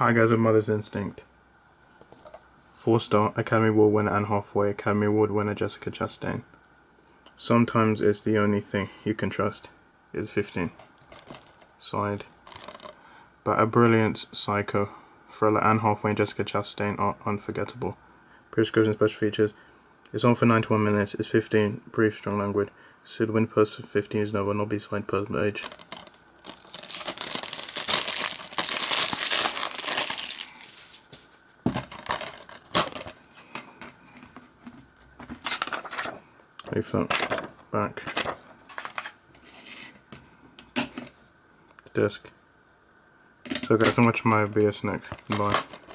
Hi guys with Mothers' Instinct. Four star Academy Award winner Anne Hathaway Academy Award winner Jessica Chastain. Sometimes it's the only thing you can trust. Is 15. Side. But a brilliant psycho thriller and Hathaway Jessica Chastain are unforgettable. Prescription special features. It's on for 91 minutes. It's 15. Brief, strong language. Should win post for 15 is no one, not be side post age. Leaflet, back, disc. So guys, I'm watching my BS next. Bye.